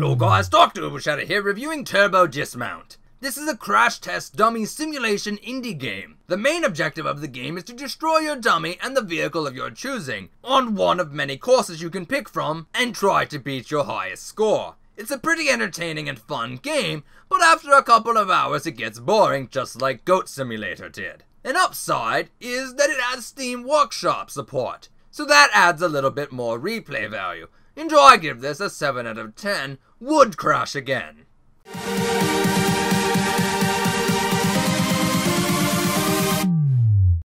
Hello guys, Dr. Ubershadow here reviewing Turbo Dismount. This is a crash test dummy simulation indie game. The main objective of the game is to destroy your dummy and the vehicle of your choosing, on one of many courses you can pick from, and try to beat your highest score. It's a pretty entertaining and fun game, but after a couple of hours it gets boring just like Goat Simulator did. An upside is that it has Steam Workshop support, so that adds a little bit more replay value, and I give this a 7 out of 10, would crash again.